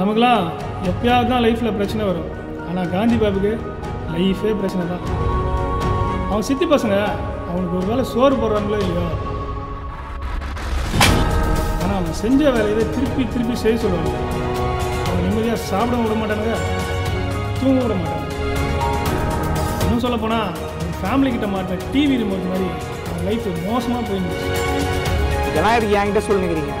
நமக்குலாம் எப்பயாவது தான் லைஃப்பில் பிரச்சனை வரும். ஆனால் காந்தி பாபுக்கு லைஃபே பிரச்சனை தான். அவன் சித்தி பசங்க அவனுக்கு ஒரு வேளை சோறு போடுறாங்களோ இல்லையோ? ஆனால் அவன் செஞ்ச வேலையை திருப்பி திருப்பி செய்ய சொல்லுவாங்க. அவன் நிம்மதியாக சாப்பிட விட மாட்டானுங்க தூங்க விட மாட்டாங்க இன்னும் சொல்ல போனால் ஃபேமிலி கிட்ட மாட்ட டிவி ரிமோட் மாதிரி அவன் லைஃப் மோசமாக போயிருந்துச்சு இதெல்லாம் என்கிட்ட சொல்லுங்கிறீங்க